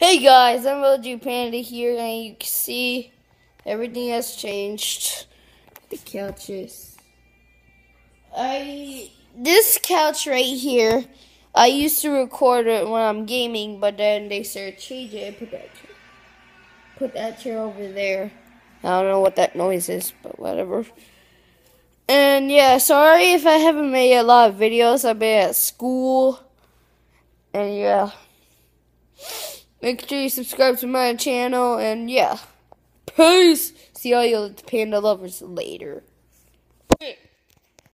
Hey guys, I'm MLG Panda here, and you can see everything has changed. The couches. I this couch right here. I used to record it when I'm gaming, but then they started changing it. Put that chair, put that chair over there. I don't know what that noise is, but whatever. And yeah, sorry if I haven't made a lot of videos. I've been at school, and yeah. Make sure you subscribe to my channel, and yeah. Peace! See all you panda lovers later.